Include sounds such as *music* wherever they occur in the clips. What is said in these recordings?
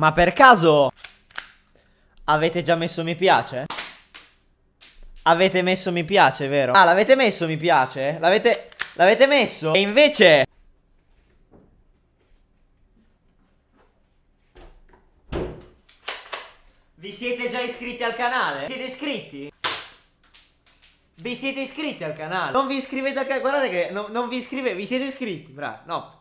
Ma per caso avete già messo mi piace? Avete messo mi piace, vero? Ah, l'avete messo mi piace? L'avete... L'avete messo? E invece... Vi siete già iscritti al canale? Siete iscritti? Vi siete iscritti al canale? Non vi iscrivete al canale? Guardate che no, non vi iscrivete, vi siete iscritti? Bravi, no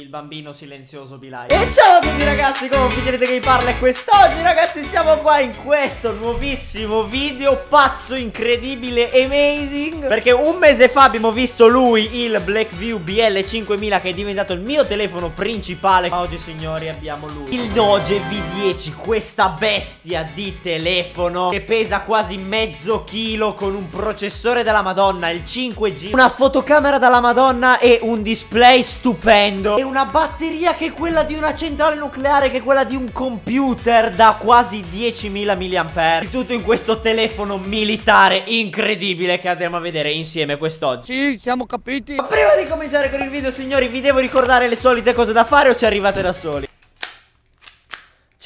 il bambino silenzioso Bilai E ciao a tutti ragazzi, come Figurite che vi parla e quest'oggi ragazzi siamo qua in questo nuovissimo video pazzo, incredibile, amazing. Perché un mese fa abbiamo visto lui, il Blackview BL5000 che è diventato il mio telefono principale. Ma oggi signori abbiamo lui, il Doge V10, questa bestia di telefono Che pesa quasi mezzo chilo con un processore della madonna, il 5G Una fotocamera dalla madonna e un display stupendo. E una batteria che è quella di una centrale nucleare, che è quella di un computer da quasi 10.000 mAh. Il tutto in questo telefono militare incredibile che andremo a vedere insieme quest'oggi. Sì, siamo capiti. Ma prima di cominciare con il video, signori, vi devo ricordare le solite cose da fare o ci arrivate da soli?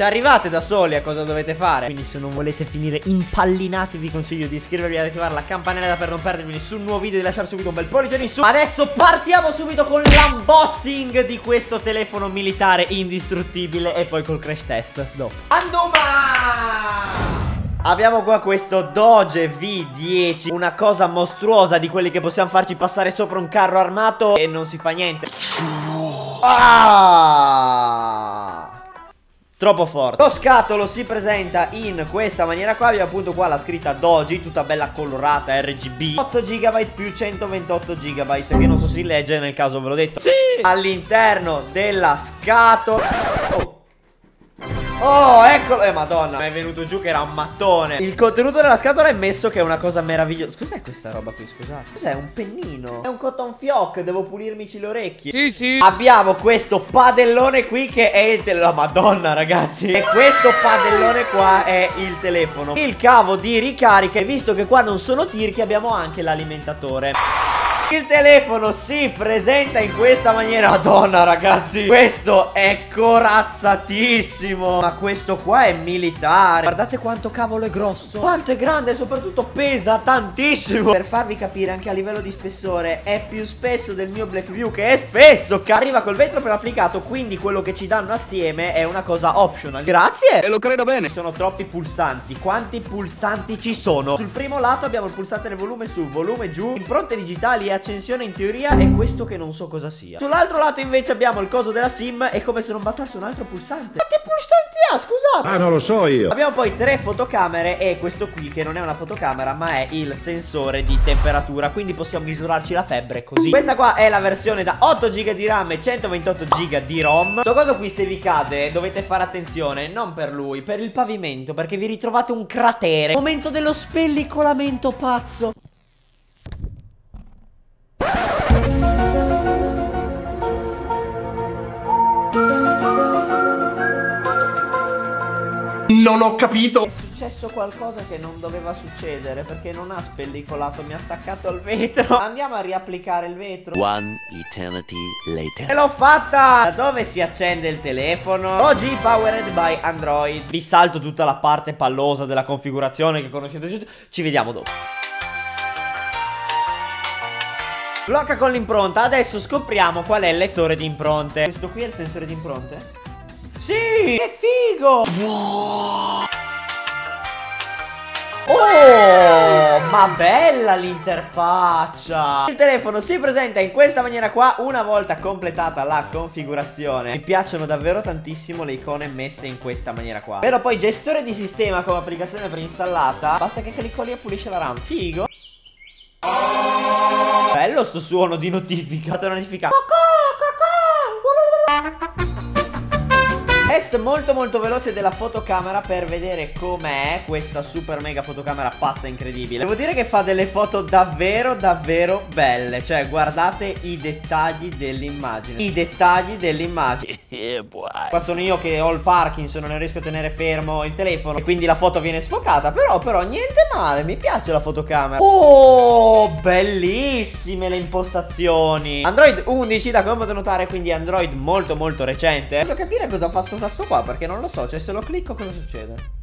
Ci arrivate da soli a cosa dovete fare Quindi se non volete finire impallinati vi consiglio di iscrivervi e attivare la campanella per non perdervi nessun nuovo video E di lasciare subito un bel pollice in su Adesso partiamo subito con l'unboxing di questo telefono militare indistruttibile E poi col crash test dopo Anduma! Abbiamo qua questo Doge V10 Una cosa mostruosa di quelli che possiamo farci passare sopra un carro armato E non si fa niente Ah! Troppo forte. Lo scatolo si presenta in questa maniera qua. Abbiamo appunto qua la scritta Doji Tutta bella colorata RGB 8 GB più 128 GB Che non so se si legge nel caso ve l'ho detto. Sì! All'interno della scatola Oh eccolo. Eh, madonna. Mi è venuto giù che era un mattone. Il contenuto della scatola è messo che è una cosa meravigliosa. Cos'è questa roba qui? Scusate. Cos'è? Un pennino. È un cotton fioc. Devo pulirmici le orecchie. Sì, sì. Abbiamo questo padellone qui che è il telefono. Madonna, ragazzi. E questo padellone qua è il telefono. Il cavo di ricarica. E visto che qua non sono tirchi, abbiamo anche l'alimentatore. Il telefono si presenta in questa maniera. Madonna ragazzi. Questo è corazzatissimo. Ma questo qua è militare. Guardate quanto cavolo è grosso. Quanto è grande e soprattutto pesa tantissimo. Per farvi capire anche a livello di spessore È più spesso del mio Blackview Che è spesso. Che arriva col vetro per applicato Quindi quello che ci danno assieme è una cosa optional. Grazie. E lo credo bene. Sono troppi pulsanti. Quanti pulsanti ci sono? Sul primo lato abbiamo il pulsante del volume su Volume giù Impronte digitali e accensione in teoria è questo che non so cosa sia. Sull'altro lato invece abbiamo il coso della sim E come se non bastasse un altro pulsante. Quanti pulsanti ha? Scusate! Ah non lo so io. Abbiamo poi tre fotocamere e questo qui che non è una fotocamera ma è il sensore di temperatura. Quindi possiamo misurarci la febbre così. Questa qua è la versione da 8 GB di RAM e 128 GB di ROM. Questo coso qui se vi cade dovete fare attenzione Non per lui, per il pavimento Perché vi ritrovate un cratere. Momento dello spellicolamento pazzo Non ho capito. È successo qualcosa che non doveva succedere perché non ha spellicolato, mi ha staccato il vetro. *laughs* Andiamo a riapplicare il vetro. One eternity later. E l'ho fatta! Da dove si accende il telefono? OG powered by Android. Vi salto tutta la parte pallosa della configurazione che conoscete giusto. Ci vediamo dopo. Blocca con l'impronta. Adesso scopriamo qual è il lettore di impronte. Questo qui è il sensore di impronte? Sì! Che figo! Oh, ma bella l'interfaccia! Il telefono si presenta in questa maniera qua Una volta completata la configurazione. Mi piacciono davvero tantissimo le icone messe in questa maniera qua. Però poi gestore di sistema come applicazione preinstallata Basta che clicco lì e pulisce la RAM. Figo! Bello sto suono di notifica notifica Test molto molto veloce della fotocamera per vedere com'è questa super mega fotocamera pazza incredibile. Devo dire che fa delle foto davvero davvero belle. Cioè guardate i dettagli dell'immagine. I dettagli dell'immagine. *laughs* Qua sono io che ho il Parkinson non riesco a tenere fermo il telefono E quindi la foto viene sfocata. Però però niente male mi piace la fotocamera. Oh bellissime le impostazioni. Android 11 da come potete notare quindi Android molto molto recente. Voglio capire cosa fa sto tasto qua perché non lo so, cioè se lo clicco cosa succede?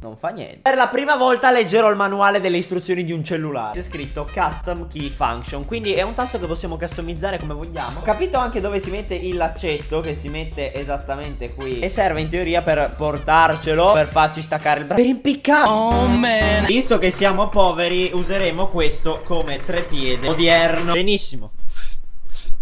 Non fa niente. Per la prima volta leggerò il manuale delle istruzioni di un cellulare. C'è scritto Custom Key Function. Quindi è un tasto che possiamo customizzare come vogliamo. Ho capito anche dove si mette il laccetto, che si mette esattamente qui. E serve in teoria per portarcelo, per farci staccare il braccio. Per impiccare. Oh man. Visto che siamo poveri, useremo questo come trepiede odierno. Benissimo.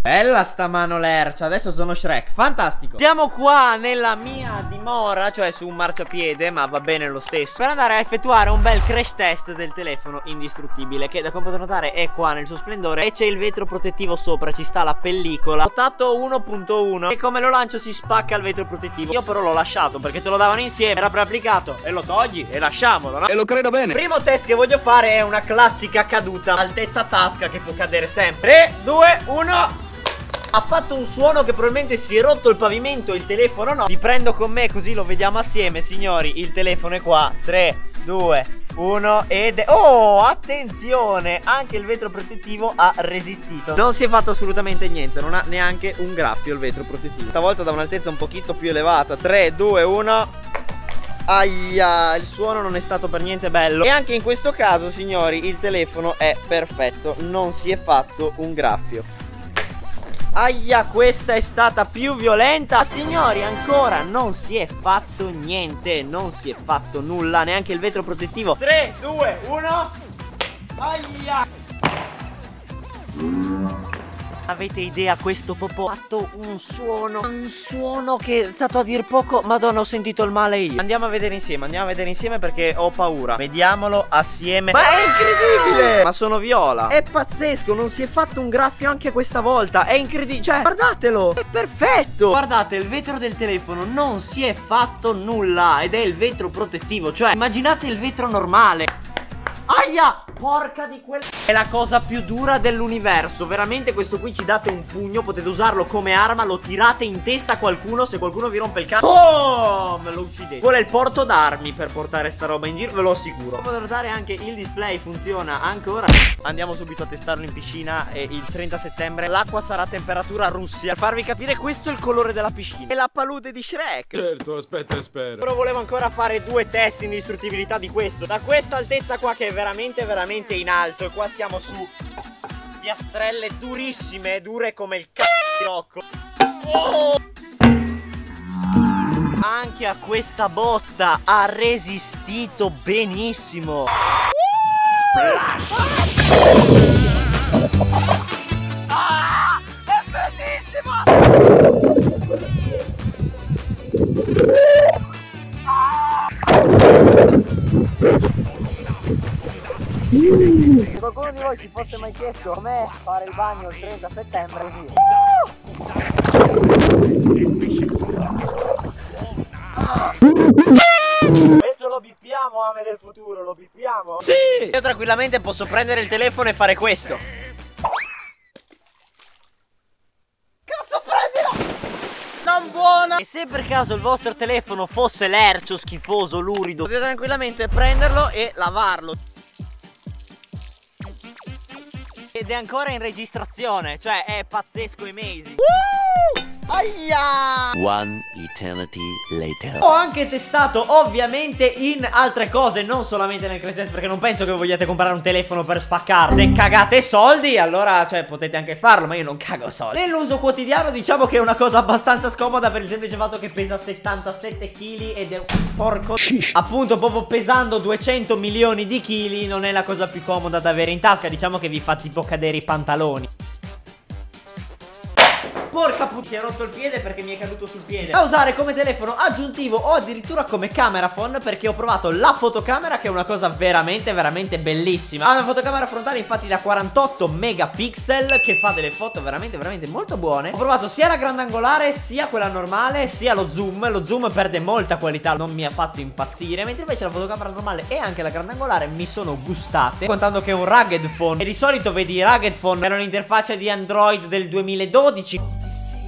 Bella sta mano lercia, adesso sono Shrek, fantastico. Siamo qua nella mia dimora, cioè su un marciapiede, ma va bene lo stesso. Per andare a effettuare un bel crash test del telefono indistruttibile Che da come potete notare è qua nel suo splendore. E c'è il vetro protettivo sopra, ci sta la pellicola. Dotato 1.1 E come lo lancio si spacca il vetro protettivo. Io però l'ho lasciato perché te lo davano insieme, era preapplicato. E lo togli e lasciamolo, no? E lo credo bene. Primo test che voglio fare è una classica caduta altezza tasca che può cadere sempre. 3, 2, 1 ha fatto un suono che probabilmente si è rotto il pavimento il telefono no. Vi prendo con me così lo vediamo assieme signori. Il telefono è qua. 3, 2, 1 ed. Oh, attenzione! Anche il vetro protettivo ha resistito. Non si è fatto assolutamente niente. Non ha neanche un graffio il vetro protettivo. Stavolta da un'altezza un pochino più elevata. 3, 2, 1 Aia, il suono non è stato per niente bello. E anche in questo caso, signori, il telefono è perfetto. Non si è fatto un graffio Aia, questa è stata più violenta. Signori, ancora non si è fatto niente Non si è fatto nulla, neanche il vetro protettivo. 3, 2, 1 Aia Avete idea questo popò ha fatto un suono Un suono che è stato a dir poco Madonna ho sentito il male io. Andiamo a vedere insieme Andiamo a vedere insieme perché ho paura. Vediamolo assieme. Ma è incredibile! Ma sono viola. È pazzesco Non si è fatto un graffio anche questa volta. È incredibile Cioè guardatelo È perfetto! Guardate il vetro del telefono Non si è fatto nulla Ed è il vetro protettivo Cioè immaginate il vetro normale Aia! Porca di quel... È la cosa più dura dell'universo. Veramente questo qui ci date un pugno Potete usarlo come arma Lo tirate in testa a qualcuno Se qualcuno vi rompe il cazzo. Oh! Me lo uccidete. È il porto d'armi per portare sta roba in giro Ve lo assicuro. Potete notare anche il display funziona ancora. Andiamo subito a testarlo in piscina E il 30 settembre l'acqua sarà a temperatura Russia. Per farvi capire questo è il colore della piscina. È la palude di Shrek. Certo, aspetta e spera. però volevo ancora fare due test in distruttibilità di questo. Da questa altezza qua che è veramente veramente in alto E qua siamo su piastrelle durissime Dure come il Rocco Oh! Anche a questa botta ha resistito benissimo Ah! È bellissimo! Voi si fosse mai chiesto com'è fare il bagno il 30 settembre così. Questo lo bippiamo, Ame del futuro, lo bippiamo? Sì! Io tranquillamente posso prendere il telefono e fare questo. Cazzo prendilo! Non buona! E se per caso il vostro telefono fosse lercio, schifoso, lurido, potete tranquillamente prenderlo e lavarlo. Ed è ancora in registrazione, cioè è pazzesco amazing. Aia! One eternity later. Ho anche testato ovviamente in altre cose Non solamente nel crash test perché non penso che vogliate comprare un telefono per spaccarlo. Se cagate soldi allora cioè potete anche farlo Ma io non cago soldi. Nell'uso quotidiano diciamo che è una cosa abbastanza scomoda Per il semplice fatto che pesa 77 kg Ed è un porco Appunto proprio pesando 200 milioni di chili Non è la cosa più comoda da avere in tasca. Diciamo che vi fa tipo cadere i pantaloni Porca puttana, si è rotto il piede perché mi è caduto sul piede. Da usare come telefono aggiuntivo o addirittura come camera phone perché ho provato la fotocamera che è una cosa veramente, veramente bellissima. Ha una fotocamera frontale infatti da 48 megapixel che fa delle foto veramente, veramente molto buone. Ho provato sia la grandangolare sia quella normale sia lo zoom. Lo zoom perde molta qualità, non mi ha fatto impazzire. Mentre invece la fotocamera normale e anche la grandangolare mi sono gustate. Contando che è un rugged phone. E di solito vedi rugged phone erano l'interfaccia di Android del 2012. d'ici.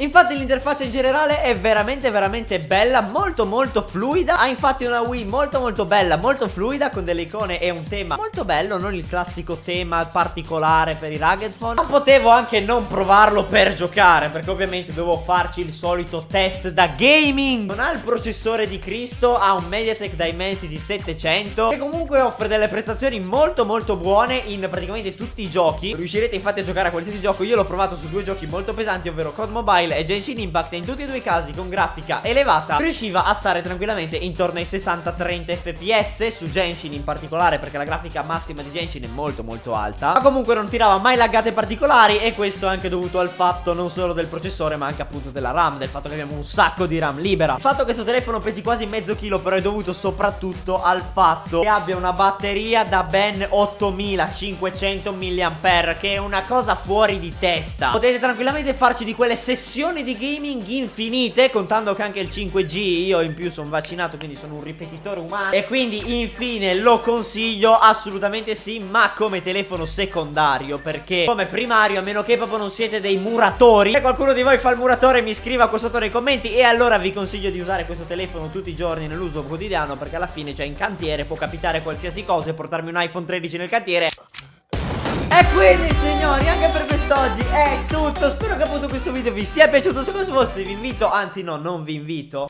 Infatti l'interfaccia in generale è veramente veramente bella Molto molto fluida. Ha infatti una Wii molto molto bella Molto fluida con delle icone e un tema molto bello Non il classico tema particolare per i rugged phone Non potevo anche non provarlo per giocare Perché ovviamente dovevo farci il solito test da gaming. Non ha il processore di Cristo Ha un Mediatek Dimensity 700 Che comunque offre delle prestazioni molto molto buone In praticamente tutti i giochi. Riuscirete infatti a giocare a qualsiasi gioco Io l'ho provato su due giochi molto pesanti Ovvero COD Mobile e Genshin Impact in tutti e due i casi con grafica elevata Riusciva a stare tranquillamente intorno ai 60-30 fps Su Genshin in particolare Perché la grafica massima di Genshin è molto molto alta Ma comunque non tirava mai laggate particolari E questo è anche dovuto al fatto non solo del processore Ma anche appunto della RAM Del fatto che abbiamo un sacco di RAM libera. Il fatto che questo telefono pesi quasi mezzo chilo Però è dovuto soprattutto al fatto Che abbia una batteria da ben 8500 mAh Che è una cosa fuori di testa. Potete tranquillamente farci di quelle sessioni di gaming infinite Contando che anche il 5G Io in più sono vaccinato quindi sono un ripetitore umano. E quindi infine lo consiglio Assolutamente sì Ma come telefono secondario Perché come primario a meno che proprio non siete dei muratori Se qualcuno di voi fa il muratore mi scriva qua sotto nei commenti E allora vi consiglio di usare questo telefono tutti i giorni nell'uso quotidiano Perché alla fine c'è in cantiere Può capitare qualsiasi cosa e portarmi un iPhone 13 nel cantiere e quindi signori anche per quest'oggi è tutto. Spero che appunto questo video vi sia piaciuto. Se così fosse vi invito, anzi no non vi invito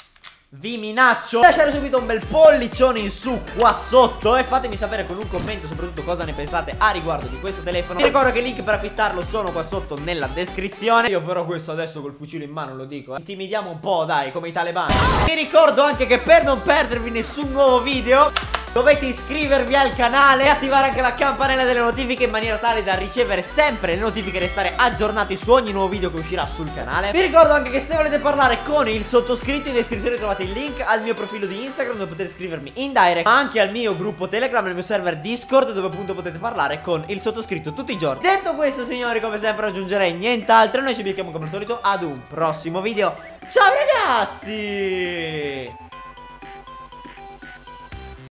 vi minaccio Lasciare subito un bel pollicione in su qua sotto E fatemi sapere con un commento soprattutto cosa ne pensate a riguardo di questo telefono. Vi ricordo che i link per acquistarlo sono qua sotto nella descrizione. Io però questo adesso col fucile in mano lo dico eh. Intimidiamo un po' dai come i talebani. Vi ricordo anche che per non perdervi nessun nuovo video Dovete iscrivervi al canale e attivare anche la campanella delle notifiche in maniera tale da ricevere sempre le notifiche e restare aggiornati su ogni nuovo video che uscirà sul canale. Vi ricordo anche che se volete parlare con il sottoscritto in descrizione trovate il link al mio profilo di Instagram dove potete scrivermi in direct, ma anche al mio gruppo Telegram, al mio server Discord dove appunto potete parlare con il sottoscritto tutti i giorni. Detto questo signori come sempre aggiungerei nient'altro, noi ci becchiamo come al solito ad un prossimo video. Ciao ragazzi!